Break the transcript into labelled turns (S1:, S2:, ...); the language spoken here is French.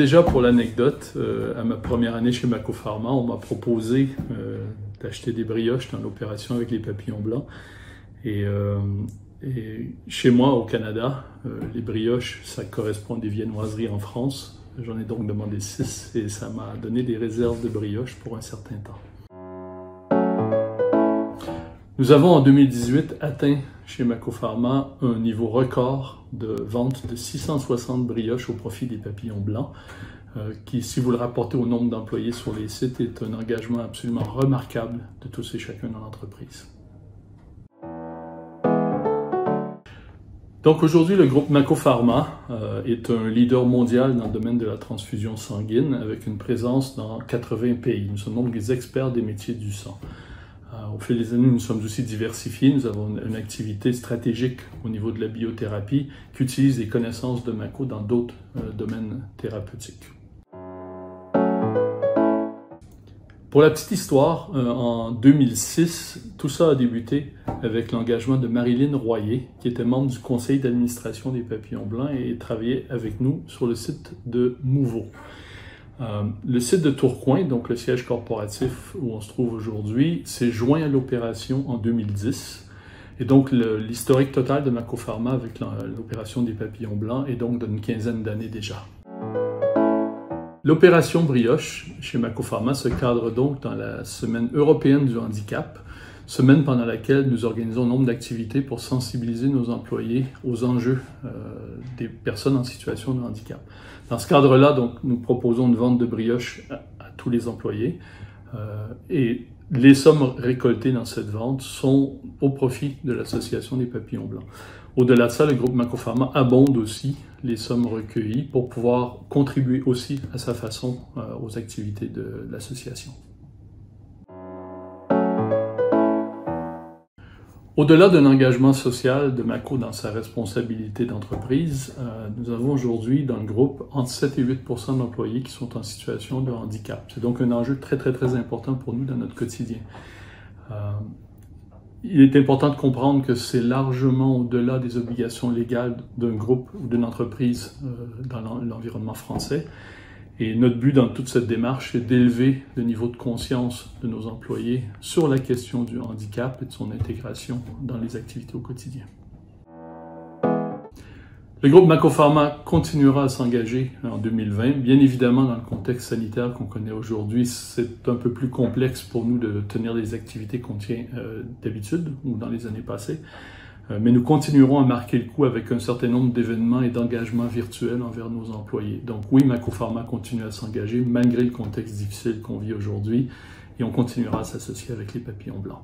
S1: déjà pour l'anecdote, à ma première année chez Maco Pharma, on m'a proposé d'acheter des brioches dans l'opération avec les papillons blancs. Et, et chez moi, au Canada, les brioches, ça correspond à des viennoiseries en France. J'en ai donc demandé six et ça m'a donné des réserves de brioches pour un certain temps. Nous avons en 2018 atteint chez Pharma un niveau record de vente de 660 brioches au profit des papillons blancs, euh, qui, si vous le rapportez au nombre d'employés sur les sites, est un engagement absolument remarquable de tous et chacun dans l'entreprise. Donc aujourd'hui, le groupe Mako Pharma euh, est un leader mondial dans le domaine de la transfusion sanguine avec une présence dans 80 pays. Nous sommes donc des experts des métiers du sang. Euh, au fil des années, nous sommes aussi diversifiés. Nous avons une activité stratégique au niveau de la biothérapie qui utilise les connaissances de Mako dans d'autres euh, domaines thérapeutiques. Pour la petite histoire, euh, en 2006, tout ça a débuté avec l'engagement de Marilyn Royer, qui était membre du conseil d'administration des Papillons Blancs et travaillait avec nous sur le site de Mouveau. Euh, le site de Tourcoing, donc le siège corporatif où on se trouve aujourd'hui, s'est joint à l'opération en 2010. Et donc l'historique total de Pharma avec l'opération des papillons blancs est donc d'une quinzaine d'années déjà. L'opération Brioche chez Pharma se cadre donc dans la semaine européenne du handicap, semaine pendant laquelle nous organisons nombre d'activités pour sensibiliser nos employés aux enjeux euh, des personnes en situation de handicap. Dans ce cadre-là, donc, nous proposons une vente de brioche à, tous les employés euh, et les sommes récoltées dans cette vente sont au profit de l'Association des papillons blancs. Au-delà de ça, le groupe Macopharma abonde aussi les sommes recueillies pour pouvoir contribuer aussi à sa façon euh, aux activités de l'association. Au-delà d'un engagement social de Mako dans sa responsabilité d'entreprise, euh, nous avons aujourd'hui dans le groupe entre 7 et 8 d'employés qui sont en situation de handicap. C'est donc un enjeu très très très important pour nous dans notre quotidien. Euh, il est important de comprendre que c'est largement au-delà des obligations légales d'un groupe ou d'une entreprise euh, dans l'environnement français. Et notre but dans toute cette démarche est d'élever le niveau de conscience de nos employés sur la question du handicap et de son intégration dans les activités au quotidien. Le groupe Macopharma continuera à s'engager en 2020. Bien évidemment, dans le contexte sanitaire qu'on connaît aujourd'hui, c'est un peu plus complexe pour nous de tenir les activités qu'on tient euh, d'habitude ou dans les années passées. Euh, mais nous continuerons à marquer le coup avec un certain nombre d'événements et d'engagements virtuels envers nos employés. Donc oui, Macopharma continue à s'engager malgré le contexte difficile qu'on vit aujourd'hui et on continuera à s'associer avec les papillons blancs.